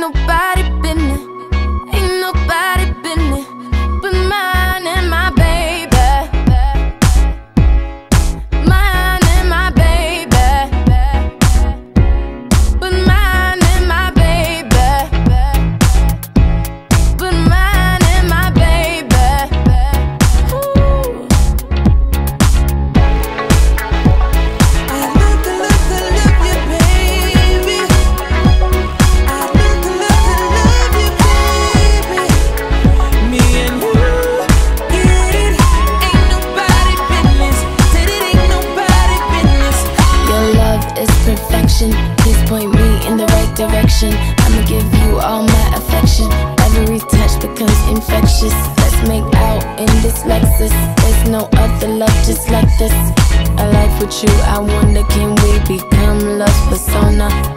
Nobody perfection. Please point me in the right direction. I'ma give you all my affection. Every touch becomes infectious. Let's make out in this Lexus. There's no other love just like this. A life with you, I wonder can we become love persona?